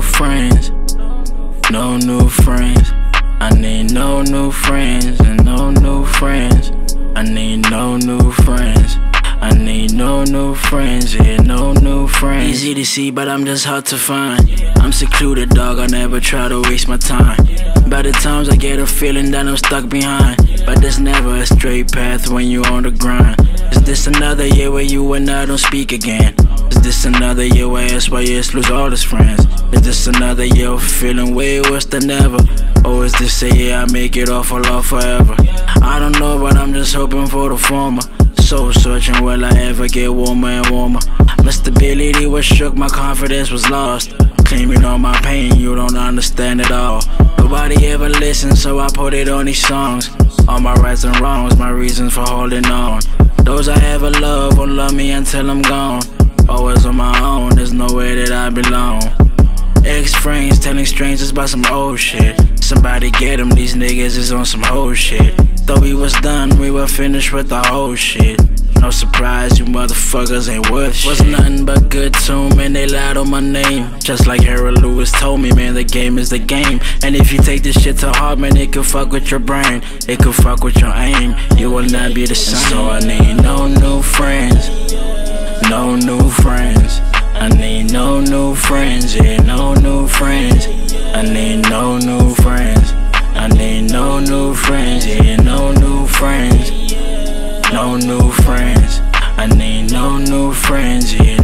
friends, no new friends. I need no new friends and no new friends. I need no new friends. I need no new friends, yeah, no new friends. Easy to see, but I'm just hard to find. I'm secluded, dog, I never try to waste my time. By the times I get a feeling that I'm stuck behind. But there's never a straight path when you're on the grind. Is this another year where you and I don't speak again? Is this another year where SYS lose all his friends? Is this another year of feeling way worse than ever? Or is this a year I make it all fall off forever? I don't know, but I'm just hoping for the former. Soul searching, will I ever get warmer and warmer? My stability was shook, my confidence was lost. Claiming all my pain, you don't understand it all. Nobody ever listens, so I put it on these songs. All my rights and wrongs, my reasons for holding on. Those I ever loved won't love me until I'm gone. Always on my own, there's nowhere that I belong. Ex friends telling strangers about some old shit. Somebody get them, these niggas is on some old shit. Thought we was done, we were finished with the whole shit. No surprise, you motherfuckers ain't worth shit. Was nothing but good to 'em, and they lied on my name. Just like Harold Lewis told me, man, the game is the game. And if you take this shit to heart, man, it could fuck with your brain. It could fuck with your aim. You will not be the same. So I need no new friends no new friends. I need no new friends, yeah, no new friends. I need no new friends. I need no new friends, yeah, no new friends. No new friends. I need no new friends, yeah.